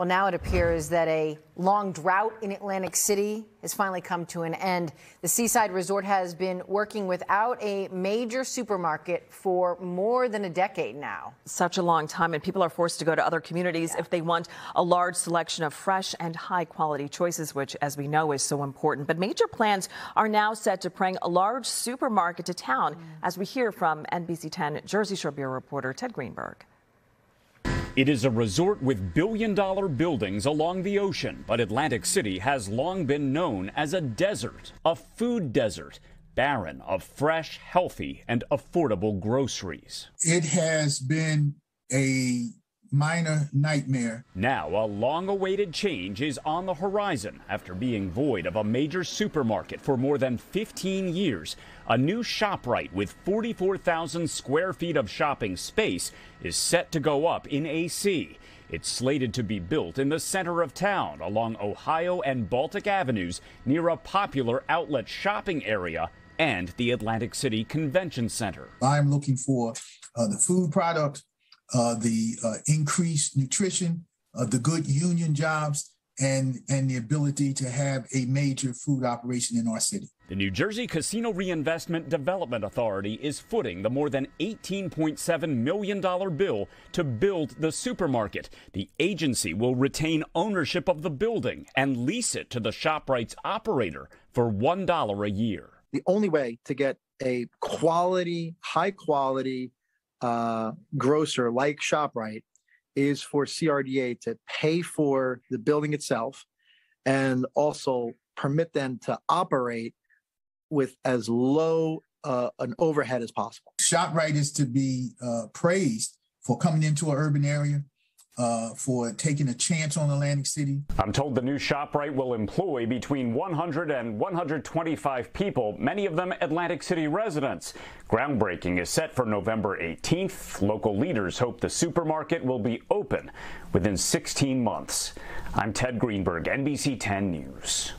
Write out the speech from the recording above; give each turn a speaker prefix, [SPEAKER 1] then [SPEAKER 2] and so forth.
[SPEAKER 1] Well, now it appears that a long drought in Atlantic City has finally come to an end. The Seaside Resort has been working without a major supermarket for more than a decade now.
[SPEAKER 2] Such a long time, and people are forced to go to other communities yeah. if they want a large selection of fresh and high quality choices, which, as we know, is so important. But major plans are now set to bring a large supermarket to town, mm. as we hear from NBC 10 Jersey Shore Bureau reporter Ted Greenberg.
[SPEAKER 3] It is a resort with billion dollar buildings along the ocean, but Atlantic City has long been known as a desert, a food desert, barren of fresh, healthy, and affordable groceries.
[SPEAKER 4] It has been a minor nightmare.
[SPEAKER 3] Now, a long awaited change is on the horizon after being void of a major supermarket for more than 15 years. A new ShopRite with 44,000 square feet of shopping space is set to go up in AC. It's slated to be built in the center of town along Ohio and Baltic Avenues near a popular outlet shopping area and the Atlantic City Convention Center.
[SPEAKER 4] I'm looking for uh, the food product uh, the uh, increased nutrition, uh, the good union jobs, and, and the ability to have a major food operation in our city.
[SPEAKER 3] The New Jersey Casino Reinvestment Development Authority is footing the more than $18.7 million bill to build the supermarket. The agency will retain ownership of the building and lease it to the ShopRite's operator for $1 a year.
[SPEAKER 5] The only way to get a quality, high quality, uh, grocer like ShopRite is for CRDA to pay for the building itself and also permit them to operate with as low uh, an overhead as possible.
[SPEAKER 4] ShopRite is to be uh, praised for coming into an urban area, uh, for taking a chance on Atlantic City.
[SPEAKER 3] I'm told the new ShopRite will employ between 100 and 125 people, many of them Atlantic City residents. Groundbreaking is set for November 18th. Local leaders hope the supermarket will be open within 16 months. I'm Ted Greenberg, NBC 10 News.